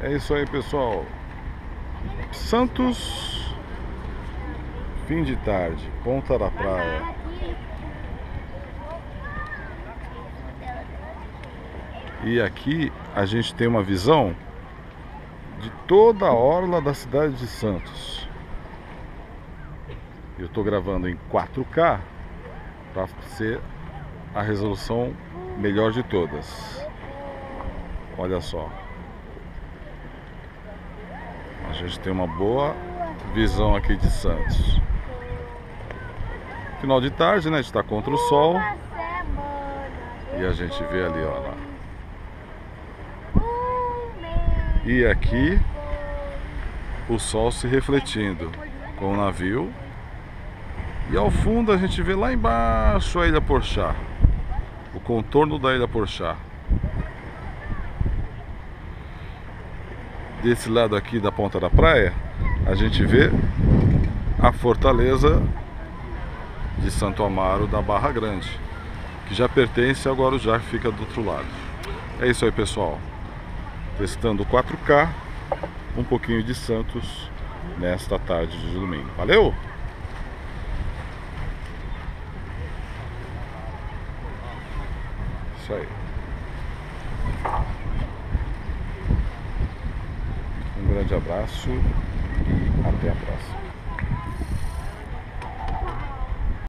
É isso aí, pessoal. Santos, fim de tarde, Ponta da Praia. E aqui a gente tem uma visão de toda a orla da cidade de Santos. Eu estou gravando em 4K para ser a resolução melhor de todas. Olha só. Gente tem uma boa visão aqui de Santos. Final de tarde, né? Está contra o sol. E a gente vê ali, ó lá. E aqui o sol se refletindo com o navio. E ao fundo a gente vê lá embaixo a Ilha Porchá. O contorno da Ilha Porchá. Desse lado aqui da ponta da praia, a gente vê a fortaleza de Santo Amaro da Barra Grande, que já pertence agora o já fica do outro lado. É isso aí, pessoal. Testando 4K, um pouquinho de Santos nesta tarde de domingo. Valeu! Isso aí. Um grande abraço e até a próxima.